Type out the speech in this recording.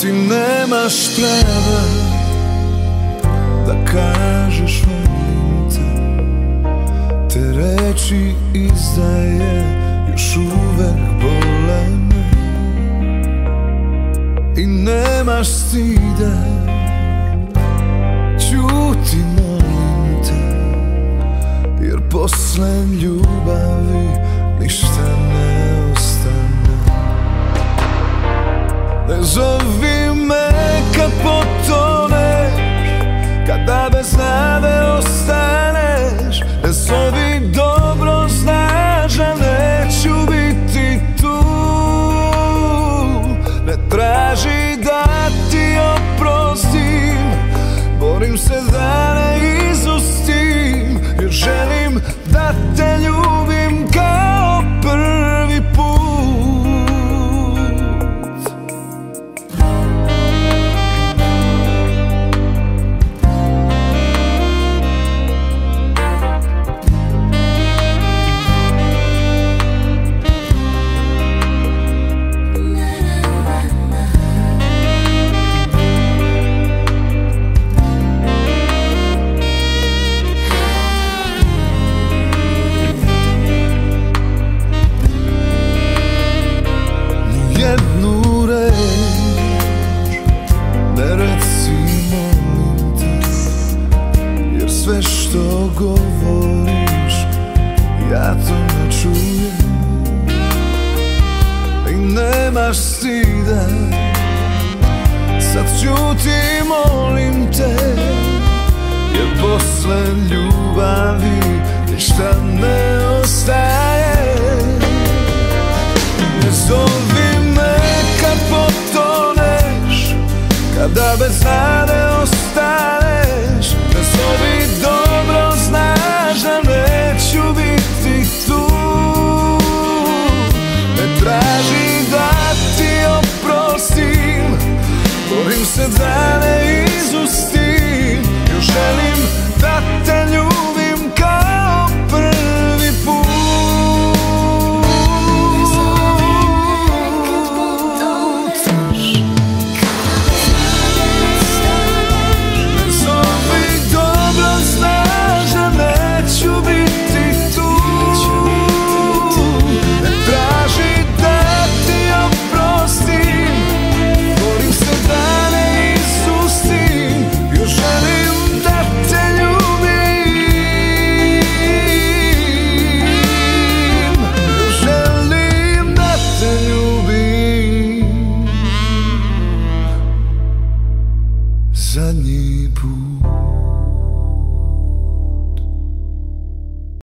ti nemaš prava Da kažeš volim te Te reći izdaje Još uvek bole me I nemaš stida Ćuti molim te Jer posle ljubavi ništa resolvi sve što govoriš Ja to ne čujem. I nemaš stida Sad ću ti molim te Jer posle ljubavi ništa ne traje. 在你不